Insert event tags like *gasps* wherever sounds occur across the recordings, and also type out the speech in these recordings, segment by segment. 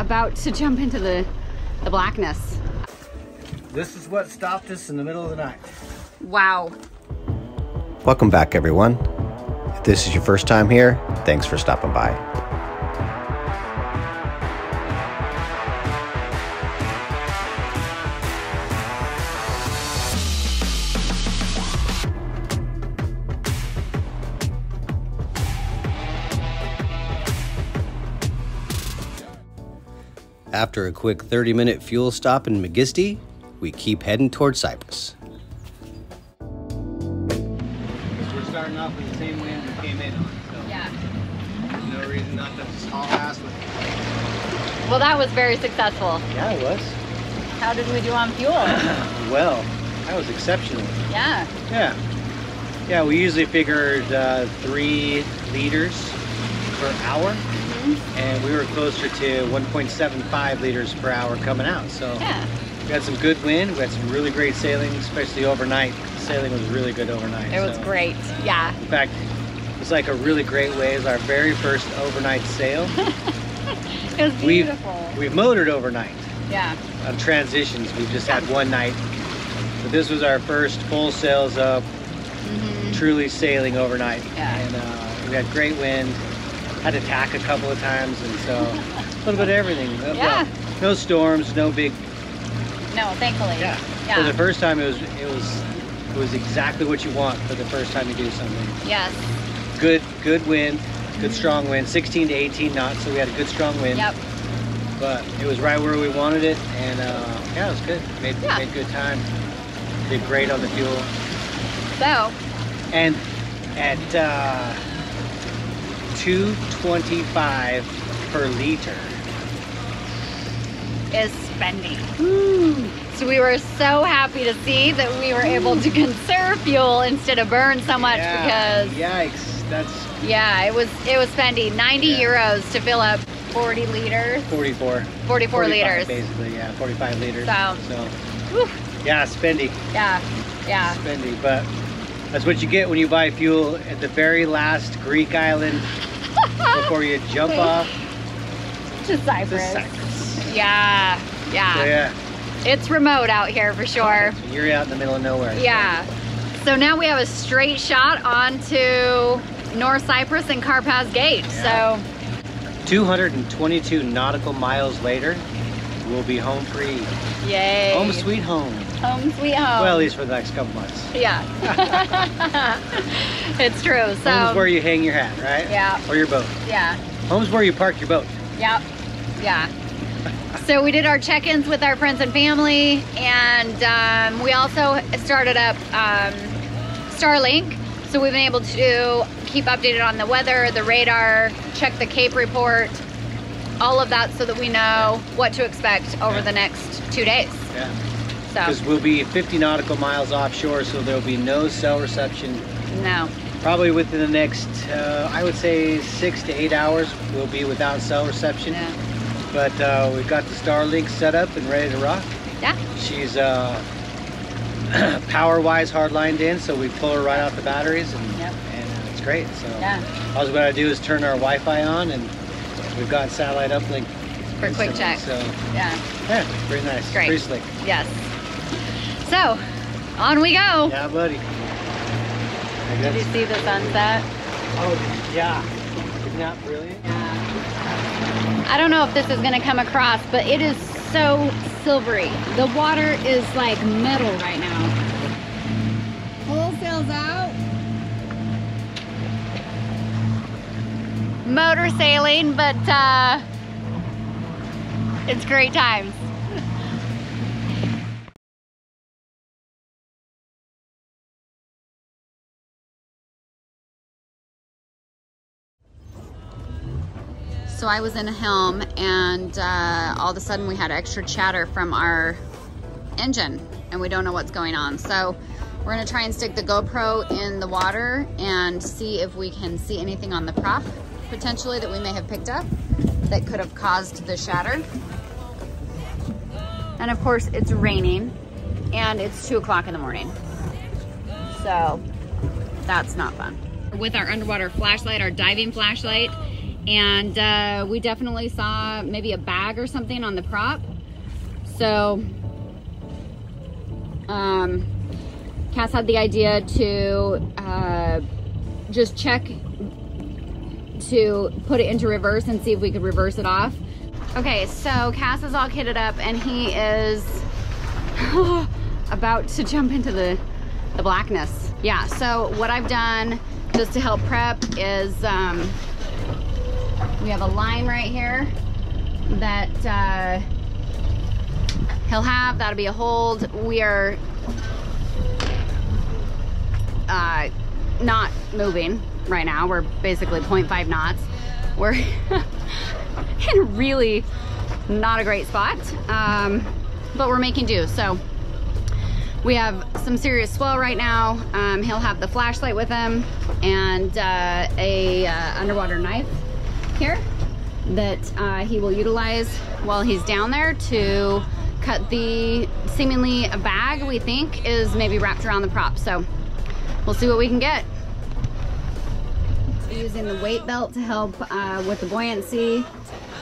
about to jump into the, the blackness. This is what stopped us in the middle of the night. Wow. Welcome back, everyone. If this is your first time here, thanks for stopping by. After a quick 30 minute fuel stop in Megisti, we keep heading towards Cyprus. We're starting off with the same wind we came in on, so Yeah. no reason not to just haul ass with it. Well, that was very successful. Yeah, it was. How did we do on fuel? *coughs* Well, that was exceptional. yeah. Yeah. Yeah, we usually figured uh, three liters per hour, and we were closer to 1.75 liters per hour coming out. So Yeah. we had some good wind. We had some really great sailing, especially overnight. Sailing was really good overnight. It was great. Yeah. In fact, it was like a really great way. It was our very first overnight sail. *laughs* It was beautiful. We've we've motored overnight Yeah. on transitions. We've just had one night, but this was our first full sails up, truly sailing overnight. Yeah. And uh, we had great wind. Had to tack a couple of times, and so a little bit of everything. No- Yeah. No, no storms, no big. No, thankfully. Yeah. Yeah. For the first time, it was it was it was exactly what you want for the first time you do something. yes. Good good wind, good strong wind, 16 to 18 knots. So we had a good strong wind. Yep. but it was right where we wanted it, and uh, yeah, it was good. Made Yeah. made good time. Did great on the fuel, So, and at uh, 225 per liter. is spending. So we were so happy to see that we were able to conserve fuel instead of burn so much Yeah, because yikes, that's yeah, it was it was spending 90 Yeah. euros to fill up 40 liters, 44. 44 liters. basically. Yeah, 45 liters. So- so yeah, spendy, Yeah. Yeah. spendy, but. That's what you get when you buy fuel at the very last Greek island before you *laughs* jump off To to Cyprus. Cyprus. Yeah. Yeah. So yeah, It's remote out here for sure. you're out in the middle of nowhere. Yeah. So now we have a straight shot onto North Cyprus and Karpaz Gate. Yeah. So 222 nautical miles later, we'll be home free. yay. Home sweet home. Home sweet home. Well, at least for the next couple months. Yeah. *laughs* it's true. So Home's where you hang your hat, right? Yeah. Or your boat. yeah. Home's where you park your boat. Yep. Yeah. So we did our check-ins with our friends and family, and um, we also started up um, Starlink. So we've been able to keep updated on the weather, the radar, check the Cape report, all of that, so that we know what to expect over Yeah. the next two days. Yeah. Because we'll be 50 nautical miles offshore, so there'll be no cell reception. no, Probably within the next, uh, I would say, six to eight hours, we'll be without cell reception. yeah, But uh, we've got the Starlink set up and ready to rock. yeah, She's uh, *clears throat* power-wise hard-lined in, so we pull her right out the batteries, and, Yep. and uh, it's great. So yeah. all we gotta do is turn our Wi-Fi on, and we've got satellite uplink. For a quick check. So Yeah. yeah, pretty nice. Great. Pretty slick. Yes. So, on we go. Yeah, buddy. I Did you see the sunset? Oh yeah. Isn't that brilliant? I don't know if this is gonna come across, but it is so silvery. The water is like metal right now. Full sails out. Motor sailing, but uh, it's great times. I was in a helm and uh, all of a sudden we had extra chatter from our engine and we don't know what's going on. So we're gonna try and stick the GoPro in the water and see if we can see anything on the prop potentially that we may have picked up that could have caused the shatter. And of course it's raining and it's two o'clock in the morning. So that's not fun. With our underwater flashlight, our diving flashlight, and uh, we definitely saw maybe a bag or something on the prop. So, um, Cass had the idea to uh, just check to put it into reverse and see if we could reverse it off. Okay, so Cass is all kitted up and he is *gasps* about to jump into the, the blackness. Yeah, so what I've done just to help prep is um, we have a line right here that uh, he'll have. That'll be a hold. We are uh, not moving right now. We're basically 0.5 knots. We're *laughs* in really not a great spot, um, but we're making do. So we have some serious swell right now. Um, he'll have the flashlight with him and uh, a uh, underwater knife here that uh, he will utilize while he's down there to cut the seemingly a bag we think is maybe wrapped around the prop. So we'll see what we can get. Using the weight belt to help uh, with the buoyancy.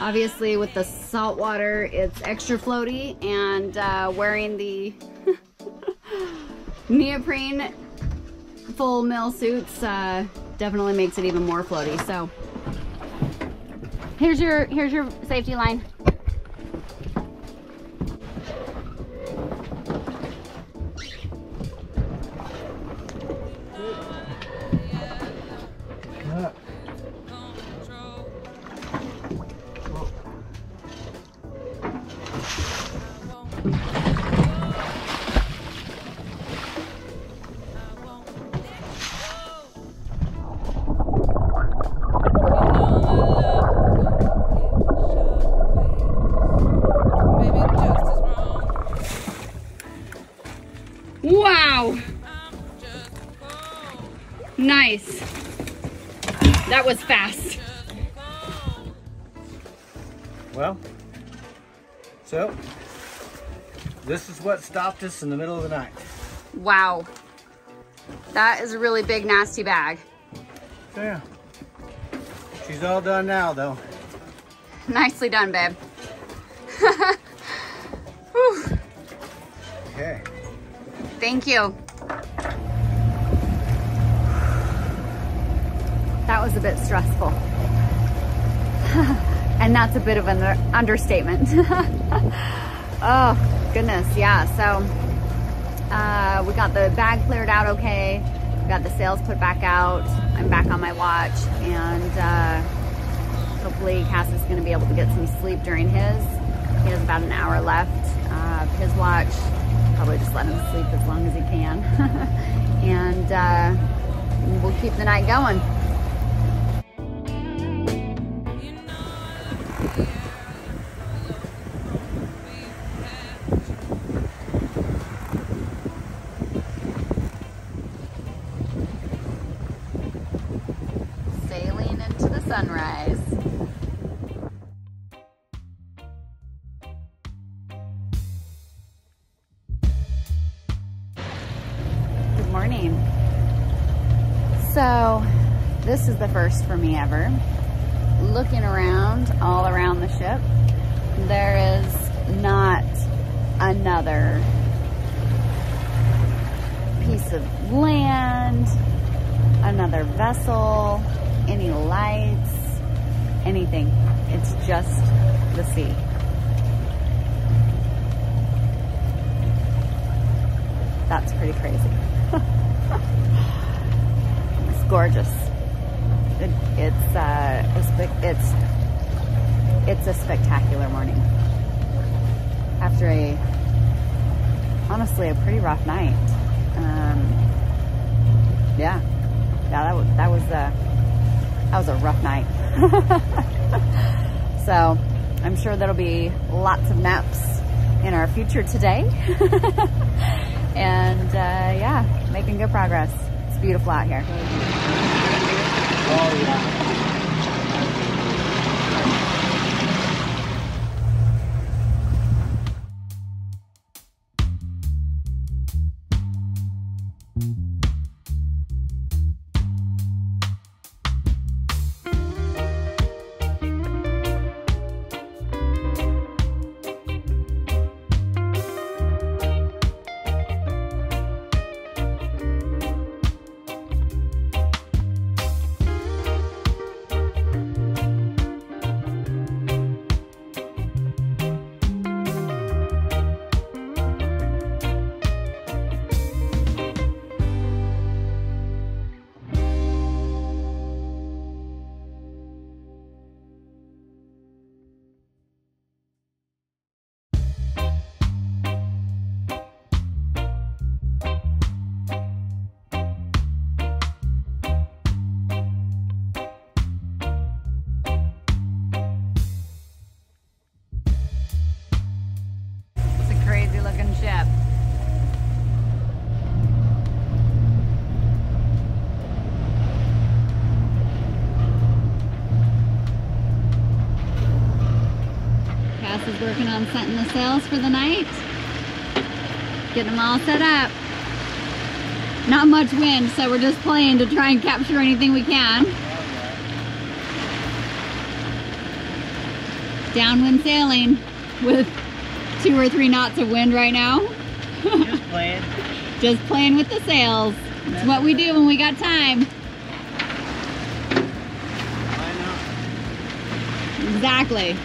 Obviously with the salt water, it's extra floaty and uh, wearing the *laughs* neoprene full mill suits uh, definitely makes it even more floaty. So here's your here's your safety line. Nice. That was fast. Well, so this is what stopped us in the middle of the night. Wow. That is a really big, nasty bag. Yeah, she's all done now though. Nicely done, babe. *laughs* Okay. Thank you. Was a bit stressful. *laughs* and that's a bit of an understatement. *laughs* oh, goodness, yeah. So uh, we got the bag cleared out okay. We got the sails put back out. I'm back on my watch and uh, hopefully Cass is going to be able to get some sleep during his. He has about an hour left of his watch probably just let him sleep as long as he can. *laughs* and uh, we'll keep the night going. Morning. So, this is the first for me ever. Looking around, all around the ship, there is not another piece of land, another vessel, any lights, anything. It's just the sea. That's pretty crazy. It's gorgeous. It, it's uh, it's it's a spectacular morning. After a honestly a pretty rough night. Um, yeah, yeah, that was that was a that was a rough night. *laughs* so I'm sure there'll be lots of naps in our future today. *laughs* and uh, yeah, making good progress. It's beautiful out here. Oh yeah. Cass is working on setting the sails for the night. Getting them all set up. Not much wind, so we're just playing to try and capture anything we can. Downwind sailing with two or three knots of wind right now. Just playing. *laughs* Just playing with the sails. It's what we do when we got time. Why? Exactly.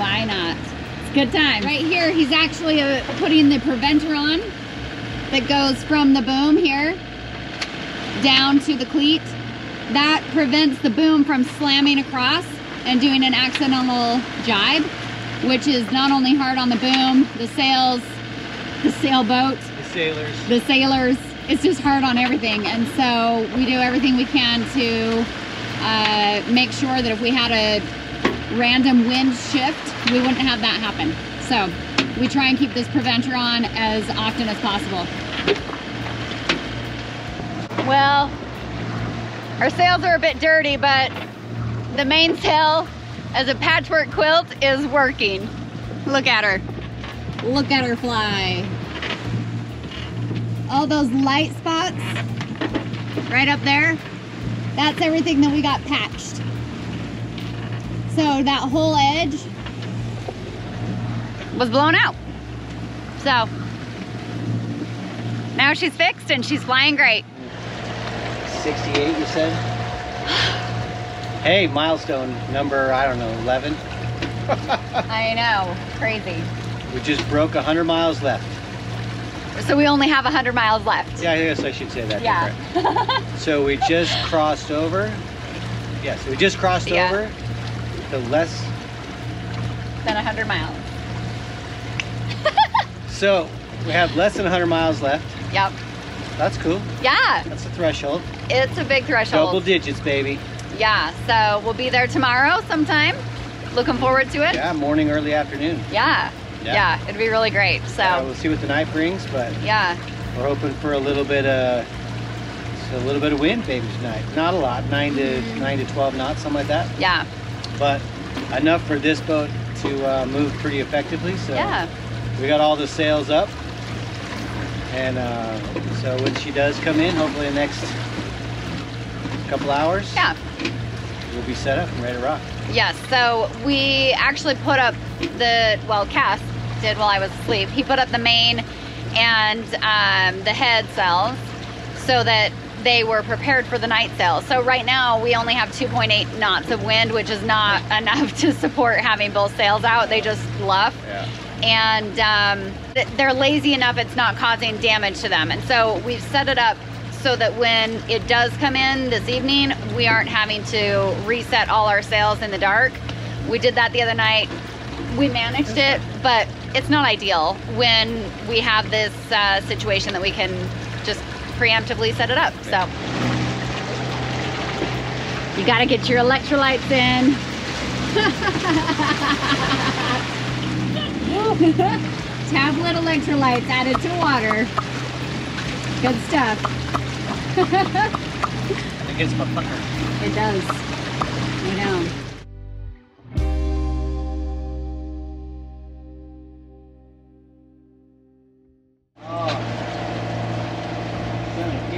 Why not? It's a good time. Right here, he's actually uh, putting the preventer on that goes from the boom here down to the cleat. That prevents the boom from slamming across and doing an accidental jibe, which is not only hard on the boom, the sails, the sailboat, The sailors. the sailors. It's just hard on everything. And so we do everything we can to uh, make sure that if we had a random wind shift, we wouldn't have that happen. So we try and keep this preventer on as often as possible. Well, our sails are a bit dirty, but the mainsail as a patchwork quilt is working. Look at her. Look at her fly all those light spots right up there, that's everything that we got patched. So that whole edge was blown out. So now she's fixed and she's flying great. 68, you said? *sighs* hey, milestone number, I don't know, 11. *laughs* I know, crazy. We just broke 100 miles left. So we only have 100 miles left. Yeah, I guess I should say that. Yeah. So we just *laughs* crossed over. Yeah, so we just crossed Yeah. over the less. Then 100 miles. *laughs* So we have less than 100 miles left. Yep. That's cool. Yeah, That's a threshold. it's a big threshold. Double digits, baby. Yeah, so we'll be there tomorrow sometime. Looking forward to it. Yeah, morning, early afternoon. Yeah. Yeah. Yeah, it'd be really great. So, Uh, we'll see what the night brings, but yeah. we're hoping for a little bit of a little bit of wind, baby, tonight. Not a lot, nine to nine to 12 knots, something like that. Yeah. But enough for this boat to uh, move pretty effectively. So Yeah. we got all the sails up, and uh, so when she does come in, hopefully in the next couple hours, Yeah. we'll be set up and ready to rock. Yes. So we actually put up the well, Cass did while I was asleep. He put up the main and um, the head sails so that they were prepared for the night sail. So right now we only have 2.8 knots of wind, which is not *laughs* enough to support having both sails out. They just luff. Yeah. and um, they're lazy enough it's not causing damage to them and so we've set it up so that when it does come in this evening we aren't having to reset all our sails in the dark we did that the other night we managed it but it's not ideal when we have this uh, situation that we can just preemptively set it up so you got to get your electrolytes in *laughs* Tablet electrolytes added to water. Good stuff. *laughs* It gets my fucker. It does. I know.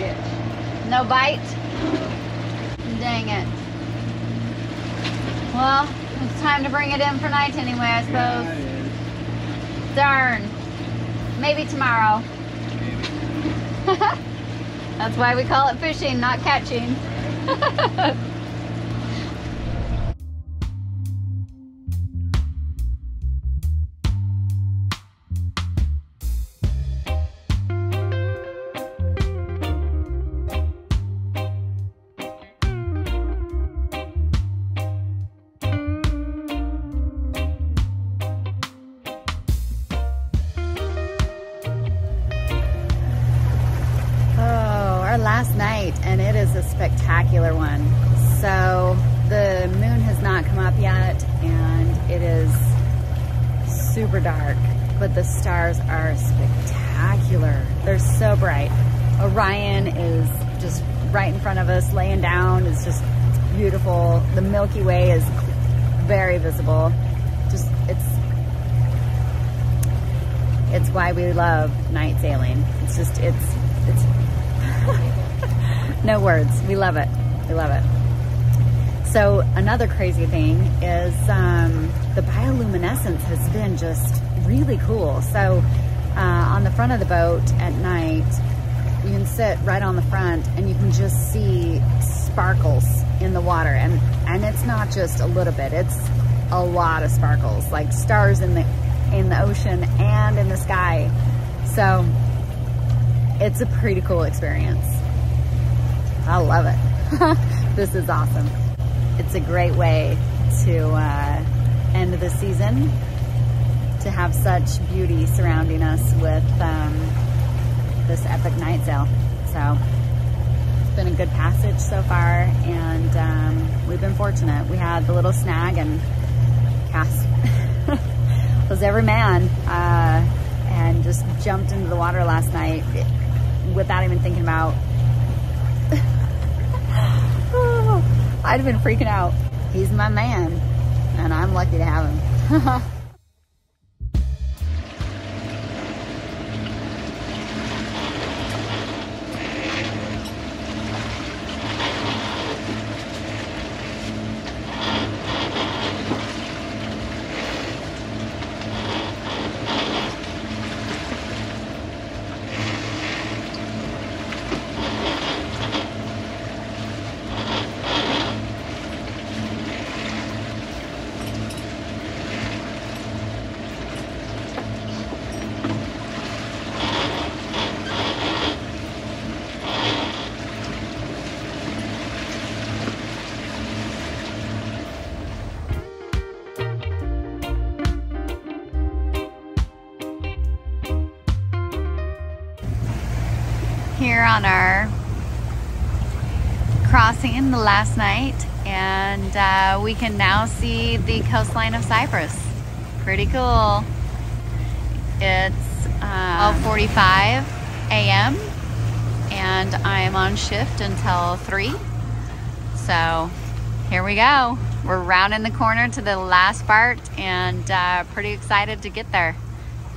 Son of a bitch. No bite? Dang it. Well, it's time to bring it in for night anyway, I suppose. Darn. Maybe tomorrow. Maybe. *laughs* That's why we call it fishing, not catching. *laughs* Last night, and it is a spectacular one. So the moon has not come up yet, and it is super dark, but the stars are spectacular. They're so bright. Orion is just right in front of us, laying down. It's just beautiful. The Milky Way is very visible. Just it's it's why we love night sailing. It's just it's it's no words. We love it. We love it. So another crazy thing is um, the bioluminescence has been just really cool. So uh, on the front of the boat at night, you can sit right on the front and you can just see sparkles in the water, and and it's not just a little bit; it's a lot of sparkles, like stars in the in the ocean and in the sky. So it's a pretty cool experience. I love it. *laughs* this is awesome it's a great way to uh, end the season to have such beauty surrounding us with um, this epic night sail. So it's been a good passage so far, and um, we've been fortunate. We had the little snag, and Cass *laughs* was every man, uh, and just jumped into the water last night without even thinking about I'd have been freaking out. He's my man, and I'm lucky to have him. *laughs* on our crossing in the last night and uh, we can now see the coastline of Cyprus. Pretty cool. It's uh, 12.45 a.m. and I'm on shift until 3. So here we go. We're rounding the corner to the last part and uh, pretty excited to get there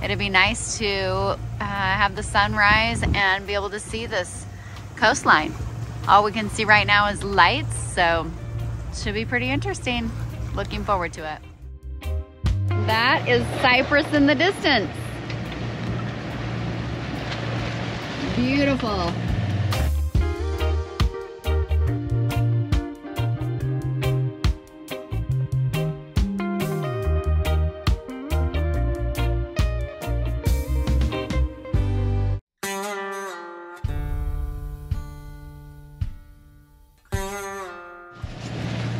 it'd be nice to uh, have the sunrise and be able to see this coastline. All we can see right now is lights, so should be pretty interesting. Looking forward to it. That is Cyprus in the distance. Beautiful.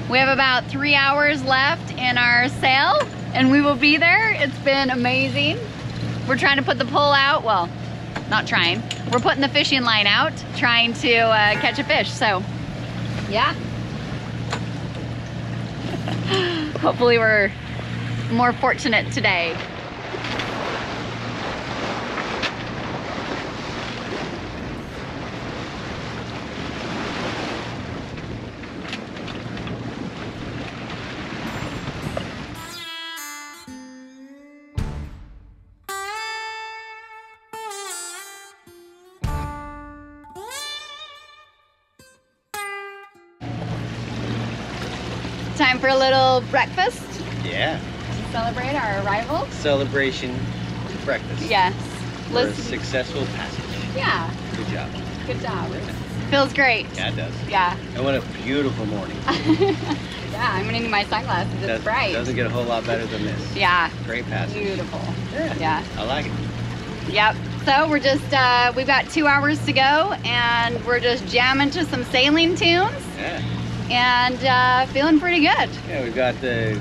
We have about three hours left in our sail and we will be there. It's been amazing. We're trying to put the pole out. Well, not trying. We're putting the fishing line out, trying to uh, catch a fish. So, yeah. *laughs* Hopefully we're more fortunate today. Time for a little breakfast Yeah. to celebrate our arrival. Celebration breakfast. Yes. Successful passage. Yeah. Good job. Good job. Feels great. Yeah, it does. Yeah. And what a beautiful morning. *laughs* yeah, I'm gonna need my sunglasses. It's Does- bright. Doesn't get a whole lot better than this. Yeah. Great passage. Beautiful. Yeah. Yeah. I like it. Yep. So we're just uh, we've got two hours to go, and we're just jamming to some sailing tunes, Yeah. And uh, feeling pretty good. Yeah, we've got the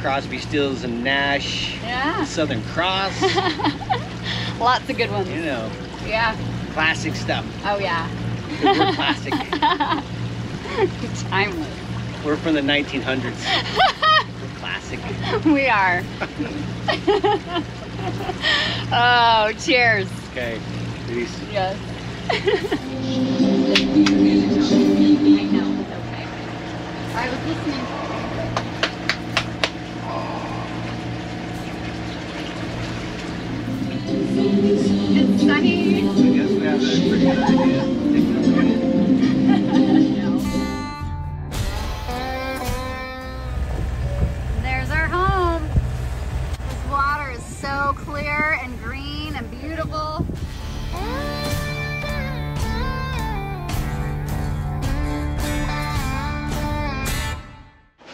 Crosby, Stills, and Nash Yeah. Southern Cross. *laughs* Lots of good ones. you know, Yeah. classic stuff. Oh yeah. We're classic. *laughs* Timeless. We're from the 1900s. We're classic. *laughs* we are. oh, cheers. Okay. Peace. Yes. I was listening. It's sunny. There's our home. This water is so clear and green and beautiful.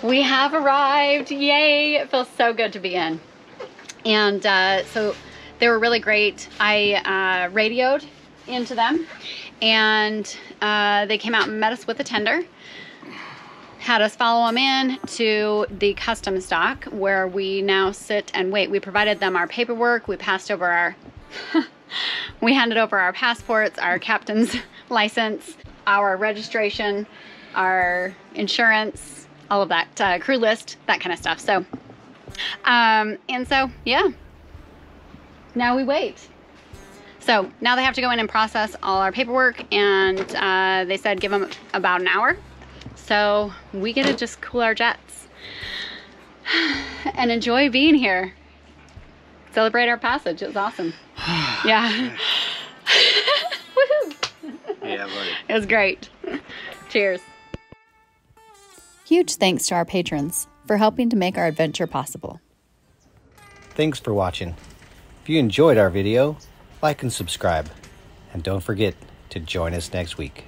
We have arrived. Yay. It feels so good to be in. And uh, so they were really great. I uh, radioed into them and uh, they came out and met us with a tender had us follow them in to the custom dock where we now sit and wait. We provided them our paperwork. We passed over our, *laughs* we handed over our passports, our captain's *laughs* license, our registration, our insurance, all of that, uh, crew list, that kind of stuff. So, um, and so, yeah, now we wait. So now they have to go in and process all our paperwork and uh, they said give them about an hour so we get to just cool our jets and enjoy being here. Celebrate our passage. It was awesome. *sighs* yeah. *laughs* Woohoo! Yeah, buddy. It was great. Cheers. Huge thanks to our patrons for helping to make our adventure possible. Thanks for watching. If you enjoyed our video, like and subscribe. And don't forget to join us next week.